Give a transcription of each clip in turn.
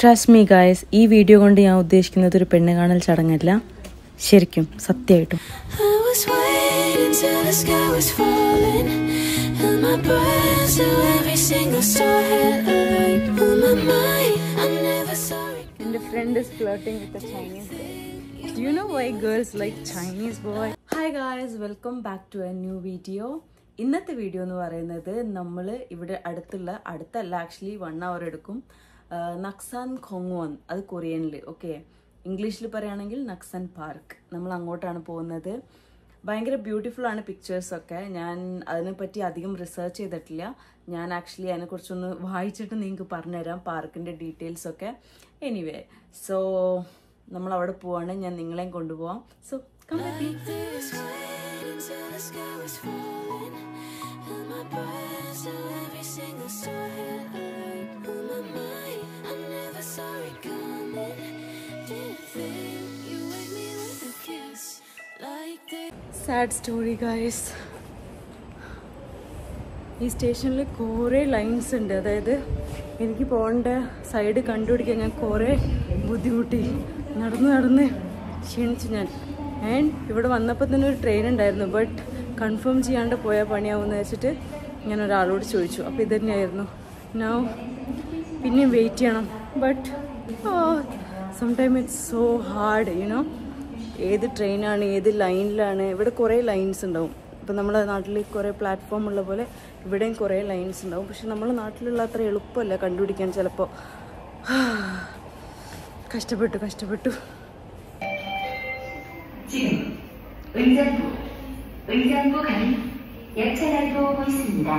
Trust me guys ഈ video കൊണ്ട് ഞാൻ ഉദ്ദേശിക്കുന്നത് ഒരു പെണ്ണ് കാണൽ ചടങ്ങല്ല. ശരിക്കും സത്യമായിട്ടും. I was waiting till the sky was falling. Held my breath till every single star had a. എന്റെ friend is floating with Chinese new video ഇന്നത്തെ വീഡിയോ എന്ന് പറയുന്നത് നമ്മൾ ഇവിടെ അടുത്തുള്ള അടുത്തല്ല ആക്ച്വലി വൺ അവർ എടുക്കും. നക്സാൻ ഖൊങ്വോൻ അത് കൊറിയനിൽ ഓക്കെ ഇംഗ്ലീഷിൽ പറയുകയാണെങ്കിൽ നക്സൻ പാർക്ക്. നമ്മൾ അങ്ങോട്ടാണ് പോകുന്നത്. ഭയങ്കര ബ്യൂട്ടിഫുൾ ആണ് പിക്ചേഴ്സൊക്കെ ഞാൻ അതിനെപ്പറ്റി അധികം റിസർച്ച് ചെയ്തിട്ടില്ല. ഞാൻ ആക്ച്വലി അതിനെക്കുറിച്ചൊന്ന് വായിച്ചിട്ട് നിങ്ങൾക്ക് പറഞ്ഞുതരാം പാർക്കിന്റെ ഡീറ്റെയിൽസൊക്കെ എനിവേ സോ നമ്മൾ അവിടെ പോവാണ്. ഞാൻ നിങ്ങളെയും കൊണ്ടുപോവാം. So come sad story guys ഈ സ്റ്റേഷനിൽ കുറേ ലൈൻസ് ഉണ്ട്. അതായത് എനിക്ക് പോകേണ്ട സൈഡ് കണ്ടുപിടിക്കാൻ ഞാൻ കുറേ ബുദ്ധിമുട്ടി. നടന്ന് നടന്ന് ക്ഷീണിച്ചു ഞാൻ. ആൻഡ് ഇവിടെ വന്നപ്പോൾ തന്നെ ഒരു ട്രെയിൻ ഉണ്ടായിരുന്നു. ബട്ട് കൺഫേം ചെയ്യാണ്ട് പോയാൽ പണിയാവുമെന്ന് വെച്ചിട്ട് ഞാൻ ഒരാളോട് ചോദിച്ചു. അപ്പോൾ ഇത് തന്നെയായിരുന്നു. നോ പിന്നെയും വെയിറ്റ് ചെയ്യണം. But sometime it's so hard you know ഏത് ട്രെയിനാണ് ഏത് ലൈനിലാണ് ഇവിടെ കുറേ ലൈൻസ് ഉണ്ടാവും ഇപ്പം നമ്മുടെ നാട്ടിൽ കുറേ പ്ലാറ്റ്ഫോം ഉള്ള പോലെ ഇവിടെയും കുറേ ലൈൻസ് ഉണ്ടാവും പക്ഷെ നമ്മുടെ നാട്ടിലുള്ള അത്ര എളുപ്പമല്ല കണ്ടുപിടിക്കാൻ ചിലപ്പോൾ കഷ്ടപ്പെട്ടു കഷ്ടപ്പെട്ടു 지금 의정부, 의정부 가는 열차가 들어오고 있습니다.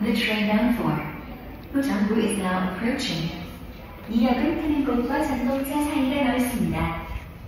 The train bound for 의정부 is now approaching. 이 역은 타는 곳과 전동차 사이가 넓습니다.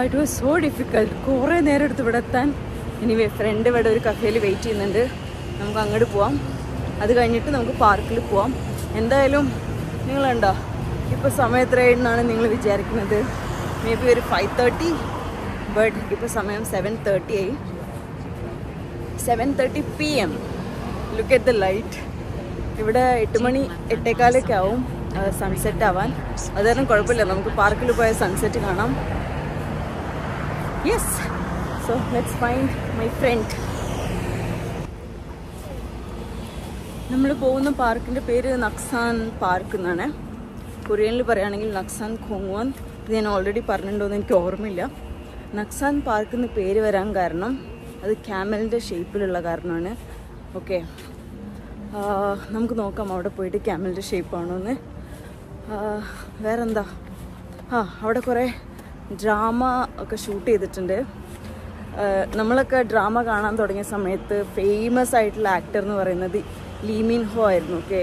It was so difficult കുറേ നേരം എടുത്ത് ഇവിടെ എത്താൻ. ഇനി ഫ്രണ്ട് ഇവിടെ ഒരു കഫേയിൽ വെയിറ്റ് ചെയ്യുന്നുണ്ട്. നമുക്ക് അങ്ങോട്ട് പോവാം. അത് കഴിഞ്ഞിട്ട് നമുക്ക് പാർക്കിൽ പോവാം. എന്തായാലും നിങ്ങളുണ്ടോ? ഇപ്പോൾ സമയം എത്രയാണെന്നാണ് നിങ്ങൾ വിചാരിക്കുന്നത്? മേ ബി ഒരു ഫൈവ് തേർട്ടി ബട്ട് ഇപ്പോൾ സമയം സെവൻ തേർട്ടി ആയി. Seven thirty P M look at the light ഇവിടെ എട്ട് മണി എട്ടേക്കാലൊക്കെ ആവും. സൺസെറ്റ് ആവാൻ. അത് കുഴപ്പമില്ല. നമുക്ക് പാർക്കിൽ പോയ സൺസെറ്റ് കാണാം. Yes so let's find my friend. നമ്മൾ പോകുന്ന പാർക്കിന്റെ പേര് നക്സാൻ പാർക്ക് എന്നാണ്. കൊറിയനിൽ പറയുകയാണെങ്കിൽ നക്സാൻ ഖോങ്വാൻ. ഇത് ഞാൻ ഓൾറെഡി പറഞ്ഞിട്ടുണ്ടോയെന്ന് എനിക്ക് ഓർമ്മയില്ല. നക്സാൻ പാർക്ക് എന്ന് പേര് വരാൻ കാരണം അത് ക്യാമലിന്റെ ഷേപ്പിലുള്ള കാരണമാണ്. ഓക്കെ നമുക്ക് നോക്കാം അവിടെ പോയിട്ട് ക്യാമലിന്റെ ഷേപ്പാണോ എന്ന് വേറെന്താ? ആ അവിടെ കുറേ ഡ്രാമ ഒക്കെ ഷൂട്ട് ചെയ്തിട്ടുണ്ട്. നമ്മളൊക്കെ ഡ്രാമ കാണാൻ തുടങ്ങിയ സമയത്ത് ഫേമസ് ആയിട്ടുള്ള ആക്ടർ എന്ന് പറയുന്നത് ലീമിൻ ഹോ ആയിരുന്നു ഓക്കെ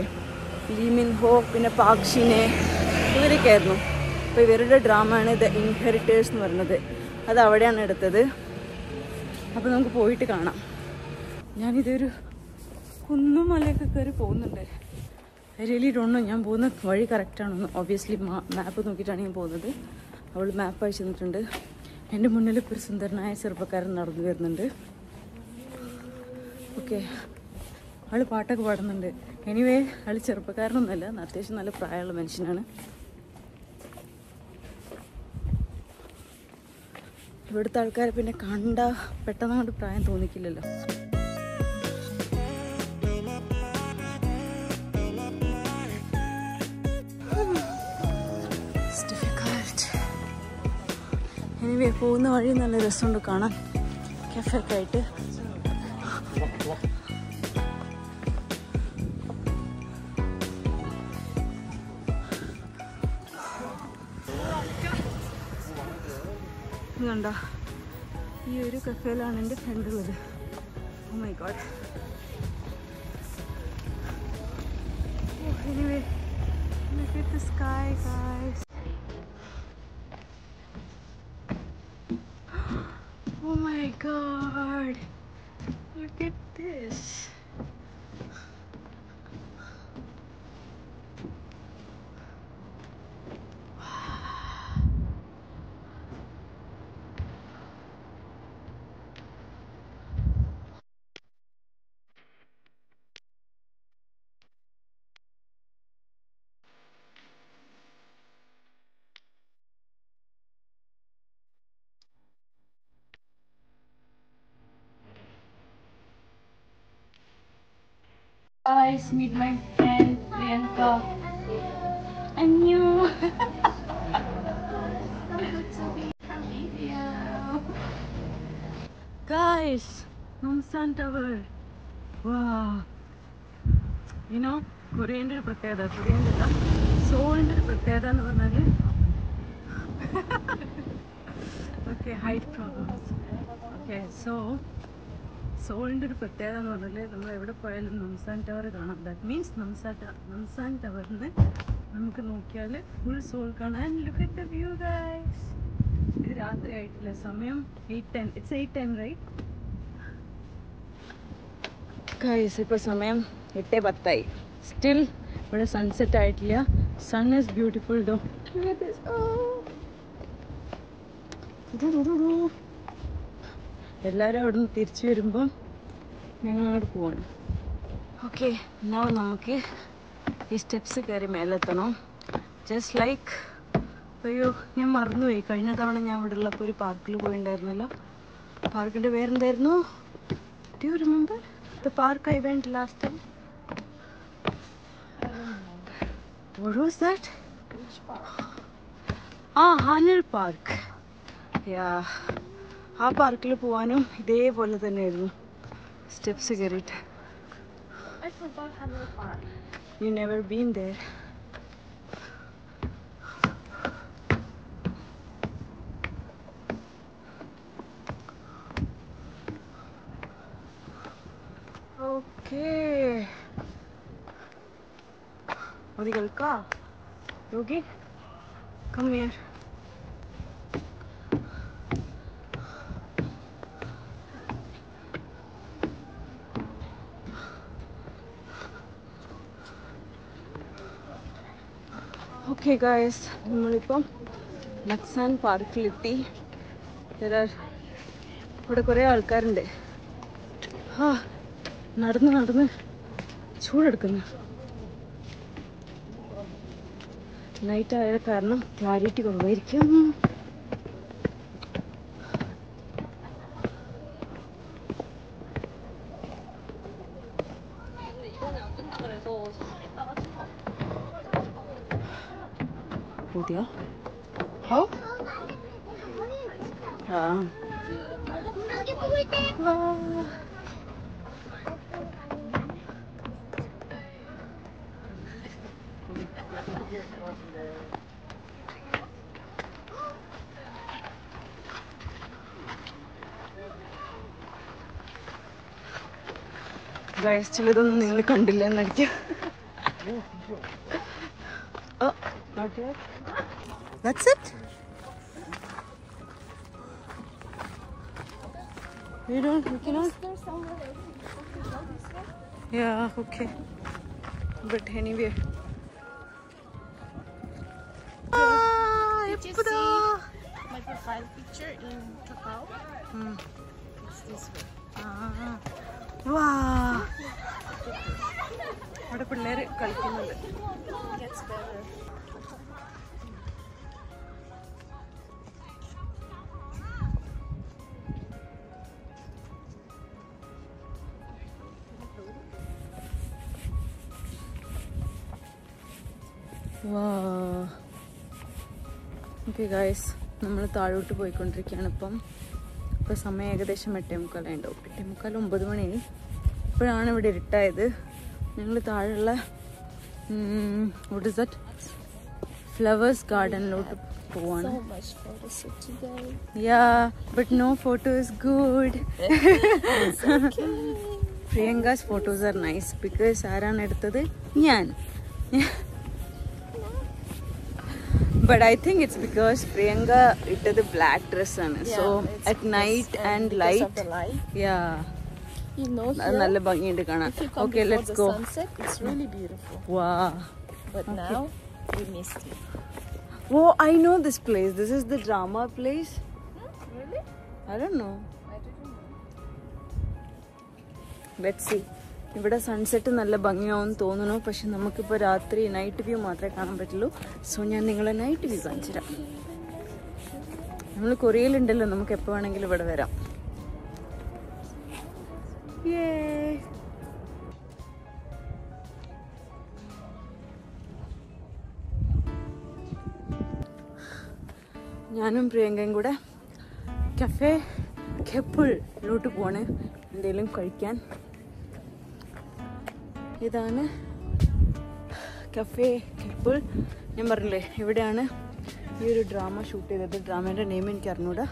ലീമിൻ ഹോ പിന്നെ പാക്ഷിനെ ഇവരൊക്കെ ആയിരുന്നു. അപ്പോൾ ഇവരുടെ ഡ്രാമയാണ് ദ ഇൻഹെറിറ്റേഴ്സ് എന്ന് പറയുന്നത്. അത് അവിടെയാണ് എടുത്തത്. അപ്പോൾ നമുക്ക് പോയിട്ട് കാണാം. ഞാനിതൊരു കുന്നും മലയൊക്കെ കയറി പോകുന്നുണ്ട്. റിയലി ഡോണ്ടോ ഞാൻ പോകുന്ന വഴി കറക്റ്റാണെന്ന് ഒബ്വിയസ്ലി മാപ്പ് നോക്കിയിട്ടാണ് ഞാൻ പോകുന്നത്. അവൾ മാപ്പ് അയച്ചു തന്നിട്ടുണ്ട്. എന്റെ മുന്നിൽ ഇപ്പോൾ ഒരു സുന്ദരനായ ചെറുപ്പക്കാരൻ നടന്നു വരുന്നുണ്ട്. ഓക്കെ ആൾ പാട്ടൊക്കെ പാടുന്നുണ്ട്. എനിവേ ആൾ ചെറുപ്പക്കാരനൊന്നുമല്ല. അത്യാവശ്യം നല്ല പ്രായമുള്ള മനുഷ്യനാണ്. ഇവിടുത്തെ ആൾക്കാരെ പിന്നെ കണ്ട പെട്ടെന്ന് അങ്ങോട്ട് പ്രായം തോന്നിക്കില്ലല്ലോ. എനിവേ പോകുന്ന വഴി നല്ല രസമുണ്ട് കാണാൻ. കഫേ ഒക്കെ ആയിട്ട് ഈ ഒരു കഫേലാണ് എന്റെ ഫ്രണ്ട് ഉള്ളത്. ഓ my God anyway Look. Guys, meet my friend Priyanka. And you. Guys, Namsan Tower. Wow. You know, കൊറിയൻ്റെ ഒരു പ്രത്യേകത കൊറിയൻ്റെ അല്ല സോളിൻ്റെ ഒരു പ്രത്യേകത എന്ന് പറഞ്ഞാൽ okay height problems okay so സോളിന്റെ ഒരു പ്രത്യേകത എന്ന് പറഞ്ഞാൽ നമ്മൾ എവിടെ പോയാലും നംസാൻ ടവർ കാണാം. ദാറ്റ് മീൻസ് നംസാ നംസാൻ ടവറിന് നമുക്ക് നോക്കിയാൽ full Seoul at the view guys ഇത് രാത്രി ആയിട്ടില്ല? സമയം eight ten it's eight ten right guys ഇപ്പോൾ സമയം എട്ട് പത്തായി. സ്റ്റിൽ ഇവിടെ സൺസെറ്റ് ആയിട്ടില്ല. സൺ ഈസ് ബ്യൂട്ടിഫുൾ ഡോ എല്ലാവരും അവിടെ നിന്ന് തിരിച്ചു വരുമ്പം ഞങ്ങൾ അങ്ങോട്ട് പോവാണ്. ഓക്കെ എന്നാൽ നമുക്ക് ഈ സ്റ്റെപ്സ് കയറി മേലെത്തണം. ജസ്റ്റ് ലൈക്ക് അയ്യോ ഞാൻ മറന്നുപോയി. കഴിഞ്ഞ തവണ ഞാൻ ഇവിടെ ഉള്ളപ്പോൾ ഒരു പാർക്കിൽ പോയിണ്ടായിരുന്നല്ലോ. പാർക്കിന്റെ പേരെന്തായിരുന്നു? Do remember the park I went last time What was that? ആ ഹാനൽ പാർക്ക് യാ ആ പാർക്കിൽ പോവാനും ഇതേപോലെ തന്നെയായിരുന്നു. സ്റ്റെപ്സ് കയറിയിട്ട്. You never been there. Okay മതി കേൾക്കാ Yogi come here okay guys നമ്മളിപ്പം നക്സാൻ പാർക്കിലെത്തി ഇവിടെ കുറേ ആൾക്കാരുണ്ട്. ആ നടന്ന് നടന്ന് ചൂടെടുക്കുന്നു. നൈറ്റ് ആയ കാരണം ക്ലാരിറ്റി കുറവായിരിക്കും. dio ഹോ Hả? Hả? ഗൈസ് ചിലതൊന്നും നിങ്ങൾ കണ്ടില്ല എന്നടിക്കും That's it? You don't, you cannot? There's somewhere else. Okay, go this way. Yeah, okay. But anyway. Ah, Did you എപ്പടാ? My profile picture in Kakao. Hmm. It's this way. Ah. വാ അവിടെ പിള്ളേര് കളിക്കുന്നുണ്ട് വാ okay guys നമ്മൾ താഴോട്ട് പോയിക്കൊണ്ടിരിക്കുകയാണ് ഇപ്പം. ഇപ്പോൾ സമയം ഏകദേശം എട്ടേ ഉണ്ടാവും എട്ടേ മുക്കാൽ ഒമ്പത് മണി. ഇപ്പോഴാണ് ഇവിടെ ഇരുട്ടായത്. ഞങ്ങൾ താഴെയുള്ള വോട്ട് ഇസ് ദറ്റ് ഫ്ലവേഴ്സ് ഗാർഡനിലോട്ട് പോവാണ്. Yeah but no photos good Priyanka's photos are nice because ആരാണ് എടുത്തത്? ഞാൻ. but I think it's because Priyanka it is the black dress and Yeah, so at night and, light, light, Yeah. You know here, if you come okay, let's the go. sunset, it's really beautiful. Wow. But okay. now, we missed it. Oh, I know this place. This is the drama place. Hmm? Really? I don't know. I didn't know. Let's see. ഇവിടെ sunset നല്ല ഭംഗിയാവും തോന്നുന്നു. പക്ഷെ നമുക്കിപ്പോൾ രാത്രി night view മാത്രമേ കാണാൻ പറ്റുള്ളൂ. സോ ഞാൻ നിങ്ങളെ നൈറ്റ് വ്യൂ കാണിച്ചു തരാം. നമ്മൾ കൊറിയയിലുണ്ടല്ലോ നമുക്ക് എപ്പോൾ വേണമെങ്കിലും ഇവിടെ വരാം. ഞാനും പ്രിയങ്കയും കൂടെ കഫേ കെപ്പിളിലോട്ട് പോവാണ്. എന്തെങ്കിലും കഴിക്കാൻ. ഇതാണ് കഫേ കെപ്പിൾ ഞാൻ പറഞ്ഞില്ലേ ഇവിടെയാണ് ഈ ഒരു ഡ്രാമ ഷൂട്ട് ചെയ്തത്. ഡ്രാമയുടെ നെയിം എനിക്ക് അറിഞ്ഞൂടാ.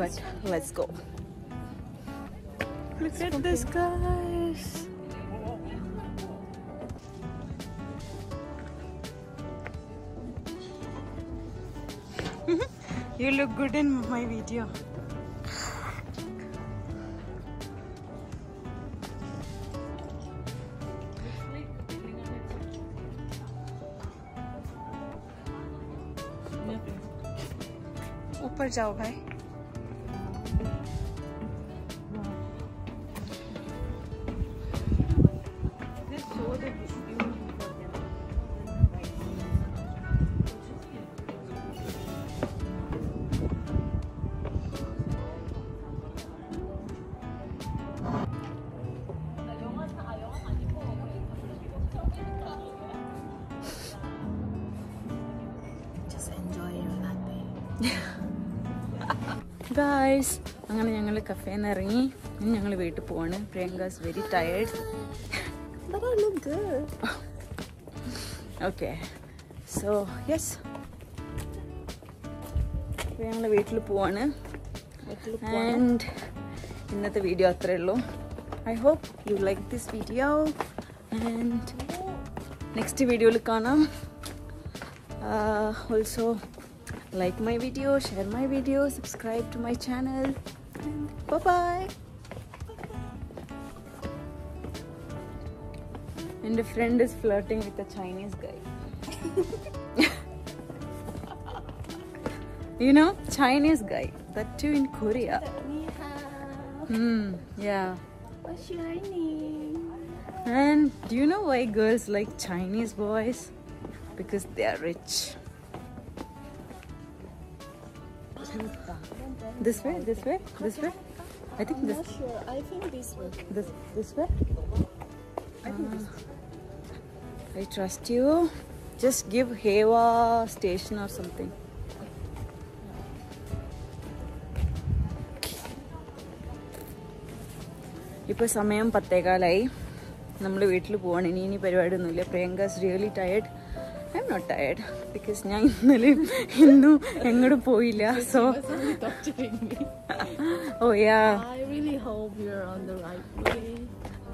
But let's go you look good in my video. जाओ भाई। ഗായ്സ് അങ്ങനെ ഞങ്ങൾ കഫേ നിന്ന് ഇറങ്ങി. ഇനി ഞങ്ങൾ വീട്ടിൽ പോവാണ്. Priyanka's very tired But I look good. Okay so yes ഞങ്ങൾ വീട്ടിൽ പോവാണ്. ആൻഡ് ഇന്നത്തെ വീഡിയോ അത്രേ ഉള്ളൂ. I hope you like this video and next വീഡിയോയിൽ കാണാം. Also like my video share my video subscribe to my channel and bye bye and a friend is flirting with a chinese guy. You know chinese guy that too in korea. Hmm yeah. What's your name? And do you know why girls like chinese boys? Because they are rich. this way this way this way i think I'm this not sure. I think this way. this this way I think this way. i trust you just give hewa station or something ഇപ്പോൾ സമയം പത്തേകാലായി നമ്മൾ വീട്ടിൽ പോവാണ് ഇനി ഇനി പരിപാടിയൊന്നുമില്ല Priyanka's really tired I am not tired because ഞാൻ ഇന്നലെ ഇന്നും എങ്ങോട്ടും പോയില്ല so Somebody torturing me. Oh yeah I really hope you're on the right way.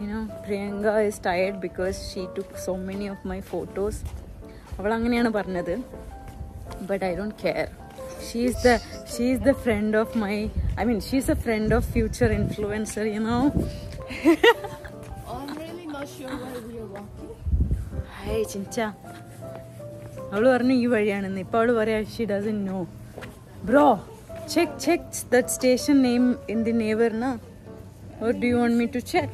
you know Priyanka is tired because she took so many of my photos അവൾ അങ്ങനെയാണ് പറഞ്ഞത് but I don't care she is the she is the friend of my I mean she's a friend of future influencer you know I'm really not sure where we are walking. Hi ചിഞ്ച അവള് പറഞ്ഞു ഈ വഴിയാണെന്ന് ഇപ്പൊ അവള് പറയാ she doesn't know bro check check that station name in the neighbour na or do you want me to check